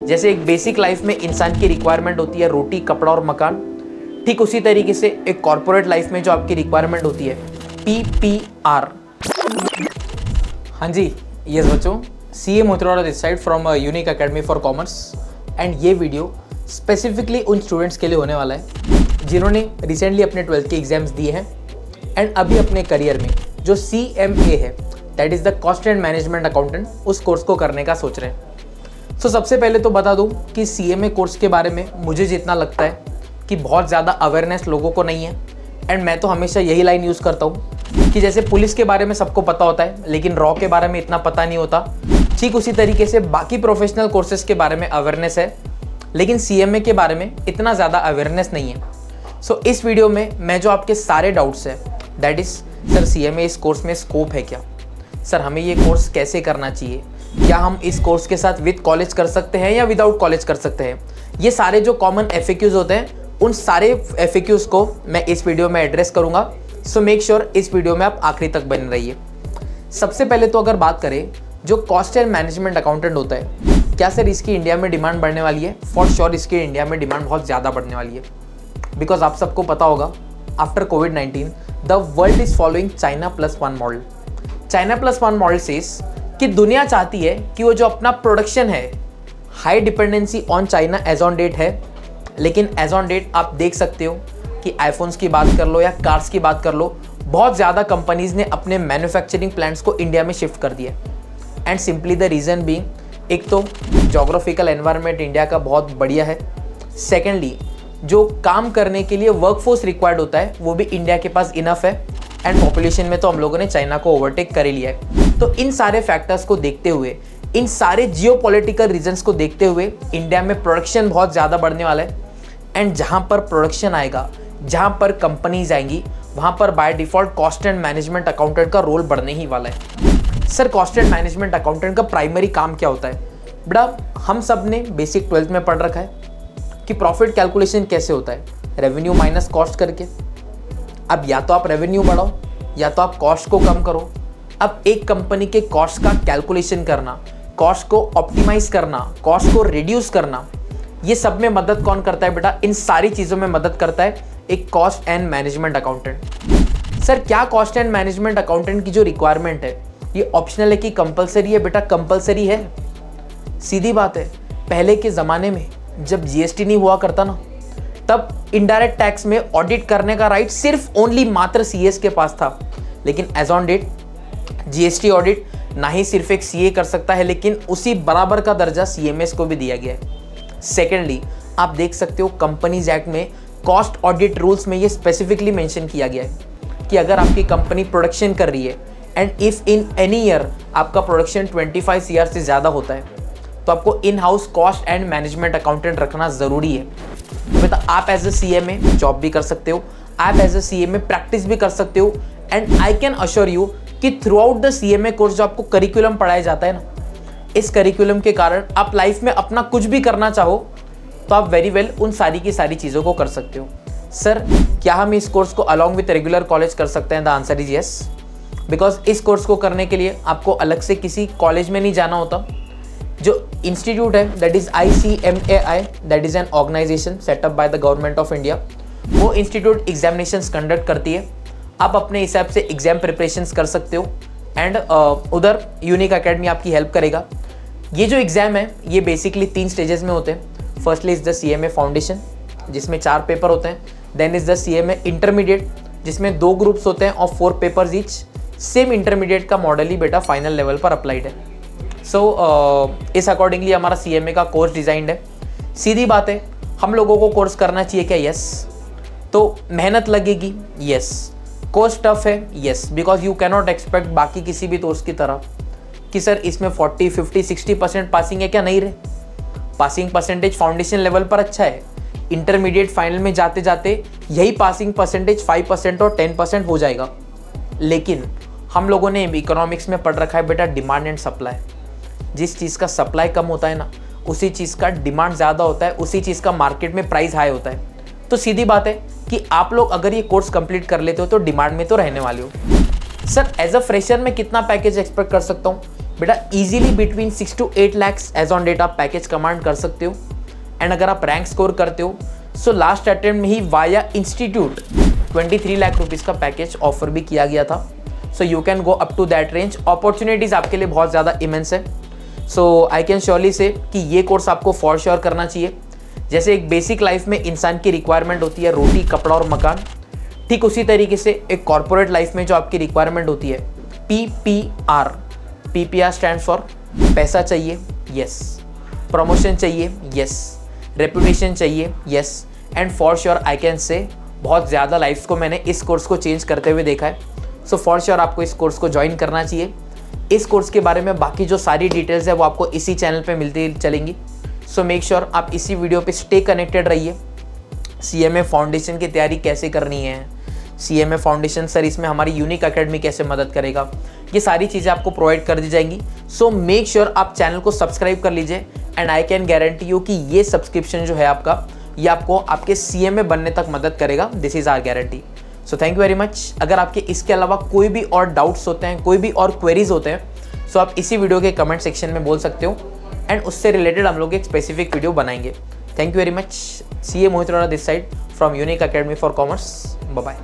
जैसे एक basic life में इंसान की रिक्वायरमेंट होती है रोटी, कपड़ा और मकान। ठीक उसी तरीके से एक कॉरपोरेट लाइफ में जो आपकी रिक्वायरमेंट होती है पी पी आर हाँ जी यस बच्चों C A मोतरोड़ा this side from Unique Academy for commerce and ये वीडियो स्पेसिफिकली उन स्टूडेंट्स के लिए होने वाला है, जिन्होंने रिसेंटली अपने ट्वेल्थ के एग्ज़ाम्स दिए हैं। एंड अभी अपने करियर में जो सी एम ए है that is the cost and management accountant उस कोर्स को करने का सोच रहे हैं। सो so, सबसे पहले तो बता दूँ कि ए कोर्स के बारे में मुझे जितना लगता है कि बहुत ज़्यादा अवेयरनेस लोगों को नहीं है। एंड मैं तो हमेशा यही लाइन यूज़ करता हूँ कि जैसे पुलिस के बारे में सबको पता होता है लेकिन रॉ के बारे में इतना पता नहीं होता। ठीक उसी तरीके से बाकी प्रोफेशनल कोर्सेज के बारे में अवेयरनेस है लेकिन CMA के बारे में इतना ज़्यादा अवेयरनेस नहीं है। सो so, इस वीडियो में मैं जो आपके सारे डाउट्स हैं दैट इज़ सर CMA इस कोर्स में स्कोप है क्या? सर हमें ये कोर्स कैसे करना चाहिए? क्या हम इस कोर्स के साथ विद कॉलेज कर सकते हैं या विदाउट कॉलेज कर सकते हैं? ये सारे जो कॉमन एफ़ होते हैं, उन सारे एफ़ को मैं इस वीडियो में एड्रेस करूँगा। सो मेक श्योर इस वीडियो में आप आखिरी तक बने रहिए। सबसे पहले तो अगर बात करें, जो कॉस्ट एंड मैनेजमेंट अकाउंटेंट होता है, क्या सर इसकी इंडिया में डिमांड बढ़ने वाली है? फॉर श्योर इसकी इंडिया में डिमांड बहुत ज़्यादा बढ़ने वाली है। बिकॉज़ आप सबको पता होगा after Covid nineteen the world is following China plus one model China plus one model says कि दुनिया चाहती है कि वो जो अपना प्रोडक्शन है high dependency on China as on date है, लेकिन एज ऑन डेट आप देख सकते हो कि आईफोन्स की बात कर लो या कार्स की बात कर लो, बहुत ज़्यादा कंपनीज़ ने अपने मैन्युफैक्चरिंग प्लांट्स को इंडिया में शिफ्ट कर दिया and simply the reason being एक तो जोग्राफिकल एनवायरनमेंट इंडिया का बहुत बढ़िया है। सेकेंडली जो काम करने के लिए वर्कफोर्स रिक्वायर्ड होता है, वो भी इंडिया के पास इनफ है। एंड पॉपुलेशन में तो हम लोगों ने चाइना को ओवरटेक कर ही लिया है। तो इन सारे फैक्टर्स को देखते हुए, इन सारे जियो पोलिटिकल को देखते हुए इंडिया में प्रोडक्शन बहुत ज़्यादा बढ़ने वाला है। एंड जहाँ पर प्रोडक्शन आएगा, जहाँ पर कंपनीज़ आएँगी, वहाँ पर by default cost and management accountant का रोल बढ़ने ही वाला है। Sir cost and management accountant का प्राइमरी काम क्या होता है? बड़ा, हम सबने बेसिक ट्वेल्थ में पढ़ रखा है कि प्रॉफिट कैलकुलेशन कैसे होता है? रेवेन्यू माइनस कॉस्ट करके। अब या तो आप रेवेन्यू बढ़ाओ, या तो आप कॉस्ट को कम करो। अब एक कंपनी के कॉस्ट का कैलकुलेशन करना कॉस्ट को ऑप्टिमाइज करना कॉस्ट को रिड्यूस करना, ये सब में मदद कौन करता है बेटा? इन सारी चीज़ों में मदद करता है एक cost and management accountant sir, क्या कॉस्ट एंड मैनेजमेंट अकाउंटेंट की जो रिक्वायरमेंट है, ये ऑप्शनल है कि कंपलसरी है बेटा? कंपलसरी है। सीधी बात है, पहले के ज़माने में जब जीएसटी नहीं हुआ करता ना तब इनडायरेक्ट टैक्स में ऑडिट करने का राइट सिर्फ़ ओनली मात्र सीएस के पास था। लेकिन as on date GST audit ना ही सिर्फ़ एक सीए कर सकता है, लेकिन उसी बराबर का दर्जा सीएमएस को भी दिया गया है। सेकेंडली आप देख सकते हो कंपनीज़ एक्ट में कॉस्ट ऑडिट रूल्स में ये स्पेसिफिकली मेंशन किया गया है कि अगर आपकी कंपनी प्रोडक्शन कर रही है and if in any year आपका प्रोडक्शन 25 सीआर से ज़्यादा होता है तो आपको in house cost and management accountant रखना ज़रूरी है। तो आप as a C M A job भी कर सकते हो, आप as a C M A practice भी कर सकते हो and I can assure you कि throughout the C M A course जो आपको करिकुलम पढ़ाया जाता है ना, इस करिकुलम के कारण आप लाइफ में अपना कुछ भी करना चाहो तो आप वेरी वेल उन सारी की सारी चीज़ों को कर सकते हो। सर क्या हम इस कोर्स को अलॉन्ग विथ रेगुलर कॉलेज कर सकते हैं? The answer is yes because इस कोर्स को करने के लिए आपको अलग से किसी कॉलेज में नहीं जाना होता। जो इंस्टीट्यूट है that is I C M A I that is an organisation setup by the government of India वो इंस्टीट्यूट एग्जामिनेशन कंडक्ट करती है। आप अपने हिसाब से एग्ज़ाम प्रिपरेशन कर सकते हो। एंड uh, उधर यूनिक अकेडमी आपकी हेल्प करेगा। ये जो एग्ज़ाम है ये बेसिकली तीन स्टेजेस में होते हैं। Firstly is the C M A foundation जिसमें चार पेपर होते हैं। Then is the C M A intermediate जिसमें दो ग्रुप्स होते हैं और four papers each same intermediate का मॉडल ही बेटा फाइनल लेवल पर अप्लाइड है। सो so, uh, इस अकॉर्डिंगली हमारा सीएमए का कोर्स डिज़ाइंड है। सीधी बात है हम लोगों को कोर्स करना चाहिए क्या? यस तो मेहनत लगेगी? यस कोर्स टफ है? Yes because you cannot expect बाकी किसी भी कोर्स की तरह कि सर इसमें 40, 50, 60 परसेंट पासिंग है क्या? नहीं रहे। पासिंग परसेंटेज फाउंडेशन लेवल पर अच्छा है। इंटरमीडिएट फाइनल में जाते जाते यही पासिंग परसेंटेज 5 परसेंट और 10 परसेंट हो जाएगा। लेकिन हम लोगों ने इकोनॉमिक्स में पढ़ रखा है बेटा डिमांड एंड सप्लाई जिस चीज़ का सप्लाई कम होता है ना, उसी चीज़ का डिमांड ज़्यादा होता है, उसी चीज़ का मार्केट में प्राइस हाई होता है। तो सीधी बात है कि आप लोग अगर ये कोर्स कंप्लीट कर लेते हो तो डिमांड में तो रहने वाले हो। सर एज अ फ्रेशर में कितना पैकेज एक्सपेक्ट कर सकता हूँ? बेटा easily between six to eight lakhs as on date आप पैकेज कमांड कर सकते हो। एंड अगर आप रैंक स्कोर करते हो सो लास्ट अटेम्प्ट में ही वाया इंस्टीट्यूट 23 लाख रुपीज़ का पैकेज ऑफ़र भी किया गया था। So you can go up to that range opportunities आपके लिए बहुत ज़्यादा इमेंस है। सो आई कैन श्योरली से कि ये कोर्स आपको फॉर श्योर करना चाहिए। जैसे एक बेसिक लाइफ में इंसान की रिक्वायरमेंट होती है रोटी, कपड़ा और मकान। ठीक उसी तरीके से एक कॉरपोरेट लाइफ में जो आपकी रिक्वायरमेंट होती है P P R P P R stand for पैसा चाहिए यस प्रमोशन चाहिए यस रेपुटेशन चाहिए yes and for sure I can say बहुत ज़्यादा लाइफ्स को मैंने इस कोर्स को चेंज करते हुए देखा है। सो फॉर श्योर आपको इस कोर्स को ज्वाइन करना चाहिए। इस कोर्स के बारे में बाकी जो सारी डिटेल्स है, वो आपको इसी चैनल पे मिलती चलेंगी। सो मेक श्योर आप इसी वीडियो पे स्टे कनेक्टेड रहिए। सी एम ए फाउंडेशन की तैयारी कैसे करनी है? C M A foundation sir इसमें हमारी यूनिक अकेडमी कैसे मदद करेगा? ये सारी चीज़ें आपको प्रोवाइड कर दी जाएँगी। सो मेक श्योर आप चैनल को सब्सक्राइब कर लीजिए and I can guarantee you कि ये सब्सक्रिप्शन जो है आपका, ये आपको आपके सी एम ए बनने तक मदद करेगा। This is our guarantee so thank you very much अगर आपके इसके अलावा कोई भी और डाउट्स होते हैं, कोई भी और क्वेरीज होते हैं सो so आप इसी वीडियो के कमेंट सेक्शन में बोल सकते हो। एंड उससे रिलेटेड हम लोग एक स्पेसिफिक वीडियो बनाएँगे। Thank you very much C A Mohit this side from Unique Academy for commerce bye